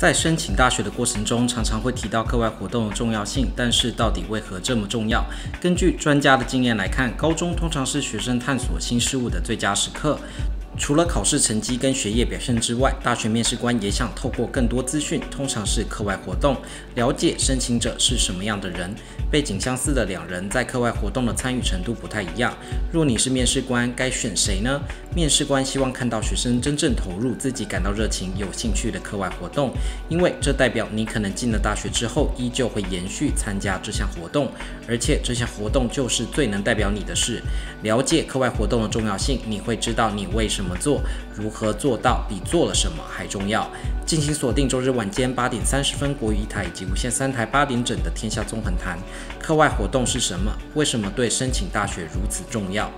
在申请大学的过程中，常常会提到课外活动的重要性，但是到底为何这么重要？根据专家的经验来看，高中通常是学生探索新事物的最佳时刻。除了考试成绩跟学业表现之外，大学面试官也想透过更多资讯，通常是课外活动，了解申请者是什么样的人。背景相似的两人在课外活动的参与程度不太一样。若你是面试官，该选谁呢？面试官希望看到学生真正投入、自己感到热情、有兴趣的课外活动，因为这代表你可能进了大学之后，依旧会延续参加这项活动，而且这项活动就是最能代表你的事。了解课外活动的重要性，你会知道你为什怎么做，如何做到比做了什么还重要。敬请锁定周日晚间八点三十分国语一台以及无线三台八点整的天下纵横谈。课外活动是什么？为什么对申请大学如此重要？